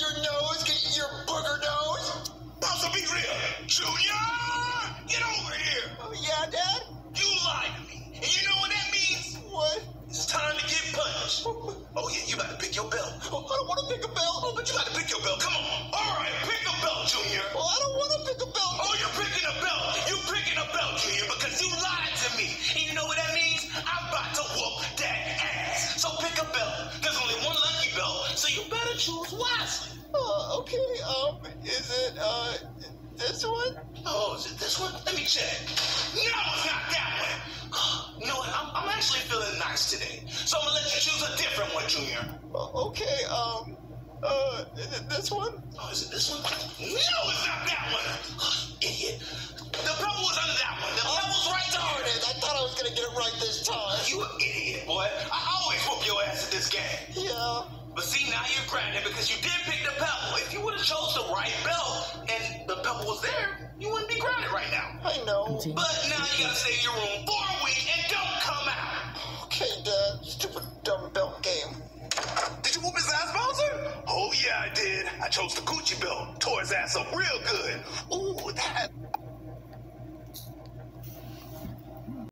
your nose, get your booger nose. Bowser, be real. Junior, get over here. Oh, yeah, Dad? You lied to me. And you know what that means? What? It's time to get punched. Oh, yeah, you got to pick your belt. Oh, I don't want to pick a belt. Oh, but you got to pick your belt. Come on. Choose wisely. Uh, okay, um, is it, uh, this one? Oh, is it this one? Let me check. No, it's not that one. You know what? I'm, I'm actually feeling nice today. So I'm going to let you choose a different one, Junior. Uh, okay, um, uh, is it this one? Oh, is it this one? No, it's not that one. Idiot. The pebble was under that one. The pebble's right Darn there. it, I thought I was gonna get it right this time. You idiot, boy. I always whoop your ass at this game. Yeah. But see, now you're grounded because you did pick the pebble. If you would have chose the right belt and the pebble was there, you wouldn't be grounded right now. I know. But now you gotta stay in your room for a week and don't come out. Okay, Dad. Stupid dumb belt game. Did you whoop his ass, Bowser? Oh yeah, I did. I chose the Gucci belt. Tore his ass up real good. Ooh,